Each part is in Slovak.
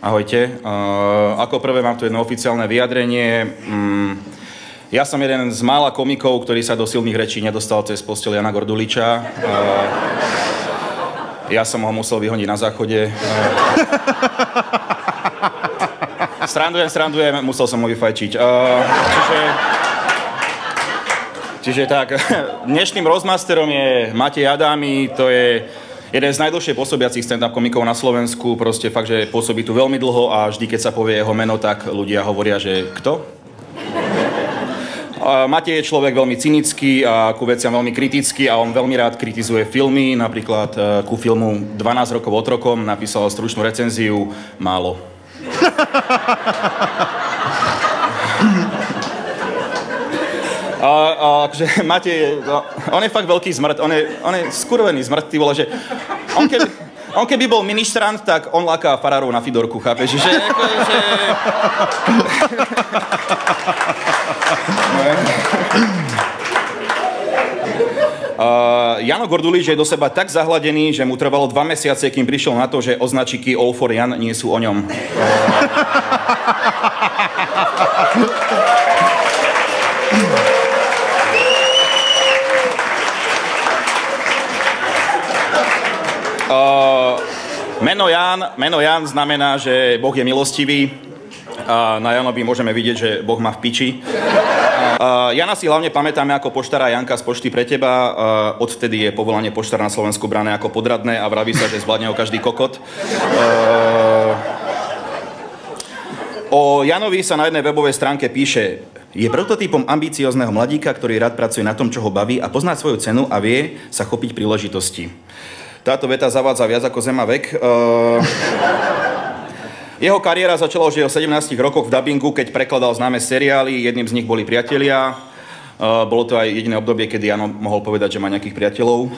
Ahojte. Ako prvé mám tu jedno oficiálne vyjadrenie. Um, ja som jeden z mála komikov, ktorý sa do silných rečí nedostal cez postel Jana Gorduliča. Ja som ho musel vyhoniť na záchode. Srandujem, srandujem, musel som ho vyfajčiť. Čiže... Čiže tak, dnešným rozmasterom je Matej Adámy, to je jeden z najdlhšie pôsobiacich stand-up komikov na Slovensku, proste fakt, že pôsobí tu veľmi dlho a vždy, keď sa povie jeho meno, tak ľudia hovoria, že kto? Matej je človek veľmi cynický a ku veciam veľmi kritický a on veľmi rád kritizuje filmy, napríklad e, ku filmu 12 rokov otrokom napísal stručnú recenziu Málo. A, a akože máte, no, on je fakt veľký zmrt, on je, on je skurvený zmrt, ty vole, že on keby, on keby bol ministrant, tak on láka farárov na Fidorku, chápeš? Že, ako, že... Uh, Jano Gordulič je do seba tak zahladený, že mu trvalo dva mesiace, kým prišiel na to, že označiky All for Jan nie sú o ňom. Uh... meno, Jan, meno Jan znamená, že Boh je milostivý. A na Janovi môžeme vidieť, že Boh má v piči. Uh, Jana si hlavne pamätáme ako poštara Janka z Pošty pre teba. Uh, odvtedy je povolanie poštara na Slovensku brané ako podradné a vraví sa, že zvládne ho každý kokot. Uh, o Janovi sa na jednej webovej stránke píše, je prototypom ambiciozného mladíka, ktorý rád pracuje na tom, čo ho baví a pozná svoju cenu a vie sa chopiť príležitosti. Táto veta zavádza viac ako Zema vek. Uh, jeho kariéra začala už v 17 rokoch v dubbingu, keď prekladal známe seriály, jedným z nich boli Priatelia. Uh, bolo to aj jediné obdobie, kedy Jano mohol povedať, že má nejakých priateľov.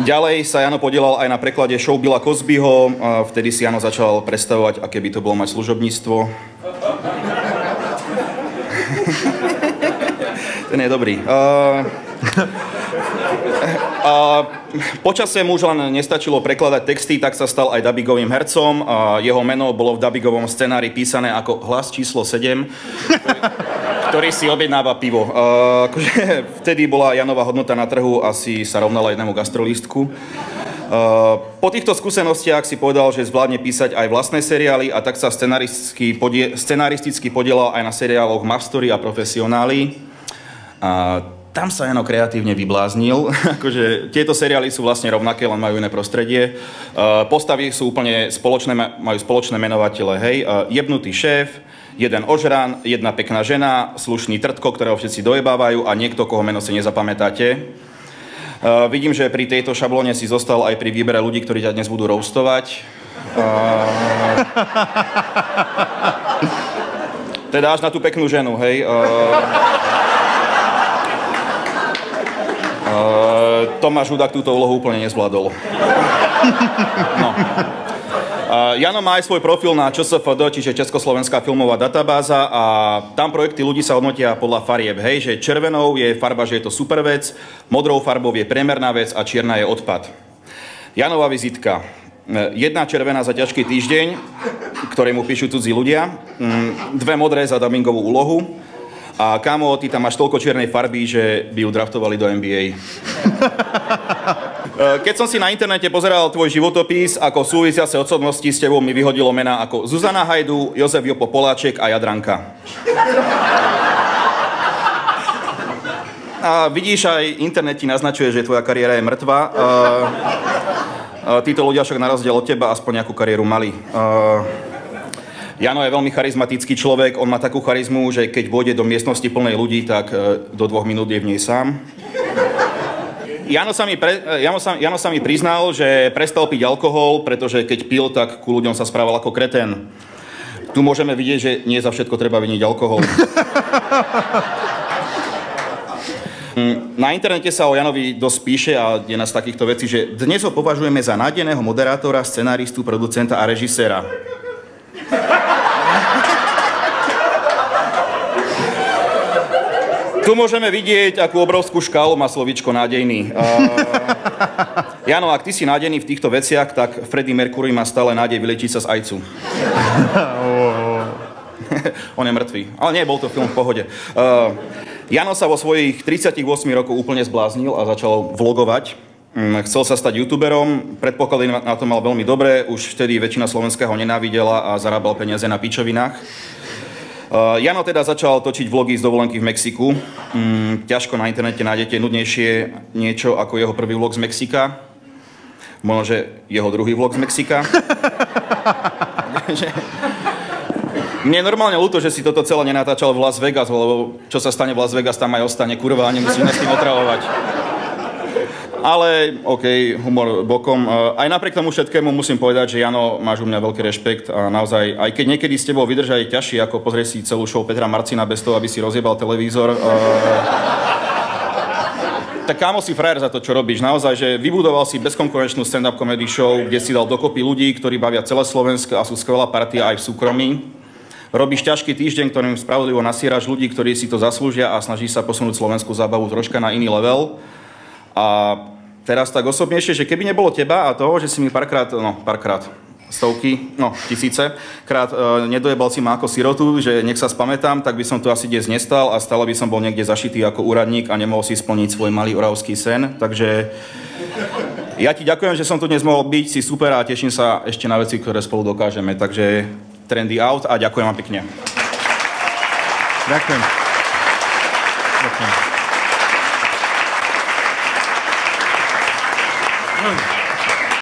Ďalej sa Jano podielal aj na preklade show Billa Cosbyho, uh, vtedy si Jano začal predstavovať, aké by to bolo mať služobníctvo. Ten je dobrý. Uh, a počasie mu už len nestačilo prekladať texty, tak sa stal aj dubbingovým hercom. A jeho meno bolo v dubbingovom scenári písané ako hlas číslo 7, ktorý si objednáva pivo. A akože vtedy bola Janová hodnota na trhu, asi sa rovnala jednému gastrolistku. Po týchto skúsenostiach si povedal, že zvládne písať aj vlastné seriály a tak sa scenaristicky, podie, scenaristicky podielal aj na seriáloch Mastory a Profesionáli. A tam sa Jano kreatívne vybláznil. akože, tieto seriály sú vlastne rovnaké, len majú iné prostredie. Uh, postavy sú úplne spoločné, majú spoločné menovatele. Hej, uh, jebnutý šéf, jeden ožran, jedna pekná žena, slušný trtko, ktorého všetci dojebávajú a niekto, koho meno si nezapamätáte. Uh, vidím, že pri tejto šablóne si zostal aj pri výbere ľudí, ktorí ťa dnes budú roustovať. Uh, teda až na tú peknú ženu, hej. Uh, Tomáš Hudák túto úlohu úplne nezvládol. No. Jano má aj svoj profil na ČSFD, čiže Československá filmová databáza a tam projekty ľudí sa hodnotia podľa farieb. Hej, že červenou je farba, že je to super vec, modrou farbou je priemerná vec a čierna je odpad. Janová vizitka. Jedna červená za ťažký týždeň, ktorému píšu cudzí ľudia, mm, dve modré za dubbingovú úlohu, a kámo, ty tam máš toľko čiernej farby, že by ju draftovali do NBA. E, keď som si na internete pozeral tvoj životopis, ako súvisiace osobnosti s tebou mi vyhodilo mená ako Zuzana Hajdu, Jozef Jopo Poláček a Jadranka. A vidíš, aj internet ti naznačuje, že tvoja kariéra je mŕtva. Uh, títo ľudia však na rozdiel od teba aspoň nejakú kariéru mali. Uh, Jano je veľmi charizmatický človek, on má takú charizmu, že keď vôjde do miestnosti plnej ľudí, tak e, do dvoch minút je v nej sám. Jano sa, mi pre, e, Jano, sa, Jano sa mi priznal, že prestal piť alkohol, pretože keď pil, tak ku ľuďom sa správal ako kreten. Tu môžeme vidieť, že nie za všetko treba viniť alkohol. Mm, na internete sa o Janovi dosť píše a je nás takýchto vecí, že dnes ho považujeme za nádeného moderátora, scenáristu, producenta a režiséra. Tu môžeme vidieť, akú obrovskú škálu má slovičko nádejný. Uh, Jano, ak ty si nádený v týchto veciach, tak Freddie Mercury má stále nádej vylečiť sa z ajcu. On je mŕtvý. Ale nie, bol to film v pohode. Uh, Jano sa vo svojich 38 rokov úplne zbláznil a začal vlogovať. Mm, chcel sa stať youtuberom, predpoklady na to mal veľmi dobré, už vtedy väčšina Slovenska ho nenávidela a zarábal peniaze na pičovinách. Uh, Jano teda začal točiť vlogy z dovolenky v Mexiku. Um, ťažko na internete nájdete nudnejšie niečo ako jeho prvý vlog z Mexika. Možno, že jeho druhý vlog z Mexika. Mne normálne ľúto, že si toto celé nenatáčal v Las Vegas, lebo čo sa stane v Las Vegas, tam aj ostane kurva a nemusíme s tým otravovať. Ale, OK, humor bokom. Aj napriek tomu všetkému musím povedať, že Jano, máš u mňa veľký rešpekt a naozaj, aj keď niekedy s tebou vydržaj ťažšie, ako pozrieť si celú show Petra Marcina bez toho, aby si rozjebal televízor, tak kámo si frajer za to, čo robíš. Naozaj, že vybudoval si bezkonkurenčnú stand-up comedy show, kde si dal dokopy ľudí, ktorí bavia celé Slovensko a sú skvelá partia aj v súkromí. Robíš ťažký týždeň, ktorým spravodlivo nasieraš ľudí, ktorí si to zaslúžia a snažíš sa posunúť slovenskú zábavu troška na iný level. A teraz tak osobnejšie, že keby nebolo teba a toho, že si mi párkrát, no párkrát, stovky, no tisíce, krát e, nedojebal si ma ako sirotu, že nech sa spamätám, tak by som tu asi dnes nestal a stále by som bol niekde zašitý ako úradník a nemohol si splniť svoj malý oravský sen. Takže ja ti ďakujem, že som tu dnes mohol byť, si super a teším sa ešte na veci, ktoré spolu dokážeme. Takže trendy out a ďakujem vám pekne. Ďakujem.